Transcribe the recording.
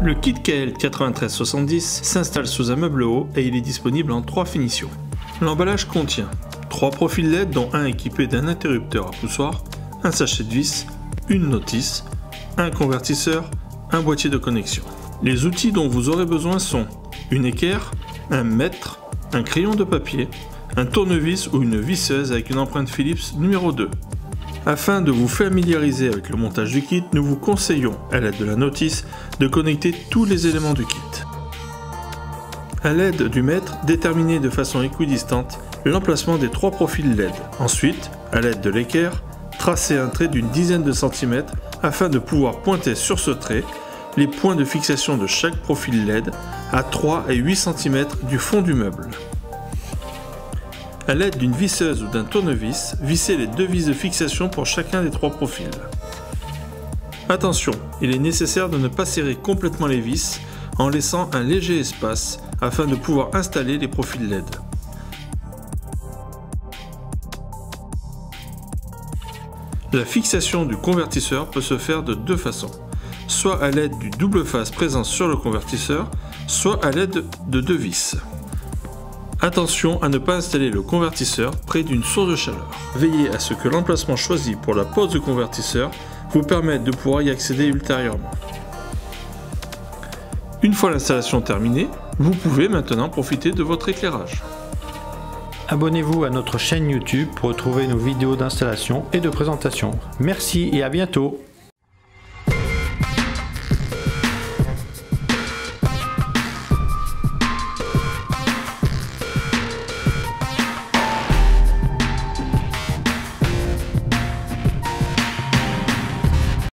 Le kit KL9370 s'installe sous un meuble haut et il est disponible en trois finitions. L'emballage contient trois profils LED dont un équipé d'un interrupteur à poussoir, un sachet de vis, une notice, un convertisseur, un boîtier de connexion. Les outils dont vous aurez besoin sont une équerre, un mètre, un crayon de papier, un tournevis ou une visseuse avec une empreinte Philips numéro 2. Afin de vous familiariser avec le montage du kit, nous vous conseillons, à l'aide de la notice, de connecter tous les éléments du kit. À l'aide du mètre, déterminez de façon équidistante l'emplacement des trois profils LED. Ensuite, à l'aide de l'équerre, tracez un trait d'une dizaine de centimètres afin de pouvoir pointer sur ce trait les points de fixation de chaque profil LED à 3 et 8 cm du fond du meuble. A l'aide d'une visseuse ou d'un tournevis, vissez les deux vis de fixation pour chacun des trois profils. Attention, il est nécessaire de ne pas serrer complètement les vis en laissant un léger espace afin de pouvoir installer les profils LED. La fixation du convertisseur peut se faire de deux façons, soit à l'aide du double face présent sur le convertisseur, soit à l'aide de deux vis. Attention à ne pas installer le convertisseur près d'une source de chaleur. Veillez à ce que l'emplacement choisi pour la pose du convertisseur vous permette de pouvoir y accéder ultérieurement. Une fois l'installation terminée, vous pouvez maintenant profiter de votre éclairage. Abonnez-vous à notre chaîne YouTube pour retrouver nos vidéos d'installation et de présentation. Merci et à bientôt